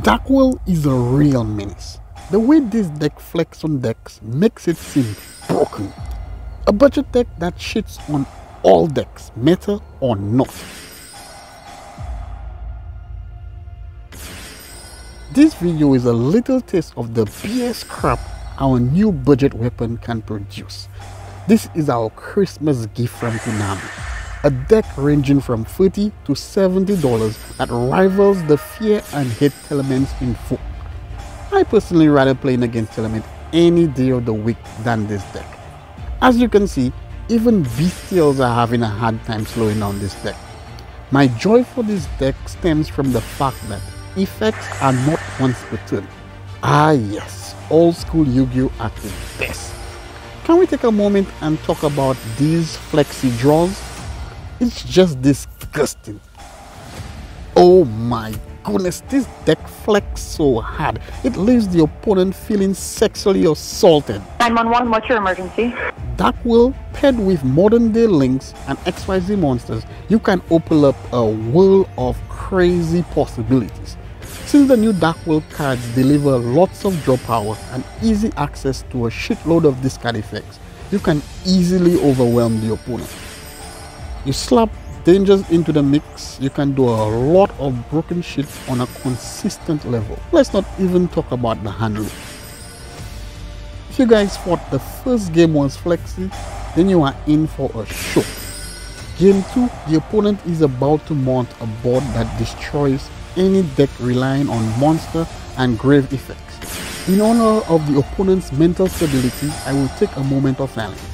Darkworld is a real menace. The way this deck flex on decks makes it seem broken. A budget deck that shits on all decks, meta or not. This video is a little taste of the BS crap our new budget weapon can produce. This is our Christmas gift from Konami a deck ranging from 30 to 70 dollars that rivals the fear and hate elements in folk. I personally rather playing against element any day of the week than this deck. As you can see, even bestials are having a hard time slowing down this deck. My joy for this deck stems from the fact that effects are not once per turn. Ah yes, old school Yu-Gi-Oh at the best. Can we take a moment and talk about these flexi draws? It's just disgusting. Oh my goodness, this deck flex so hard. It leaves the opponent feeling sexually assaulted. 911, what's your emergency? Dark World, paired with modern day links and XYZ monsters, you can open up a world of crazy possibilities. Since the new Darkworld cards deliver lots of draw power and easy access to a shitload of discard effects, you can easily overwhelm the opponent. You slap dangers into the mix, you can do a lot of broken shit on a consistent level. Let's not even talk about the handling. If you guys thought the first game was flexy, then you are in for a show. Game 2, the opponent is about to mount a board that destroys any deck relying on monster and grave effects. In honor of the opponent's mental stability, I will take a moment of silence.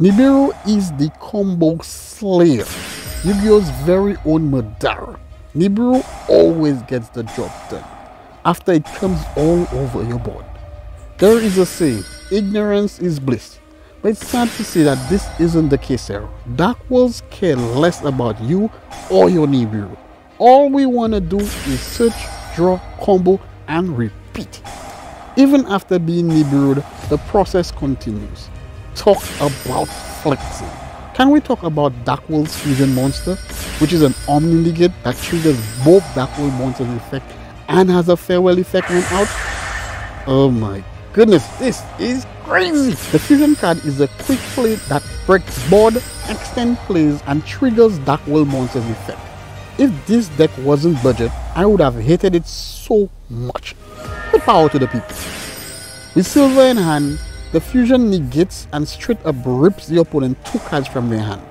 Nibiru is the combo slayer, Yu-Gi-Oh's very own Madara. Nibiru always gets the job done after it comes all over your board. There is a saying, ignorance is bliss. But it's sad to see that this isn't the case here. Dark Worlds care less about you or your Nibiru. All we want to do is search, draw, combo, and repeat. Even after being Nibiru'd, the process continues talk about flexing. Can we talk about Darkworld's Fusion Monster, which is an Omni Negate that triggers both Darkworld Monsters effect and has a farewell effect when out? Oh my goodness, this is crazy! The Fusion card is a quick play that breaks board, extend plays, and triggers Darkworld Monsters effect. If this deck wasn't budget, I would have hated it so much. But power to the people. With Sillva in hand, the fusion negates and straight up rips the opponent two cards from their hand.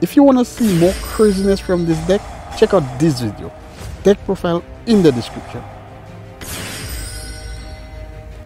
If you want to see more craziness from this deck, check out this video. Deck profile in the description.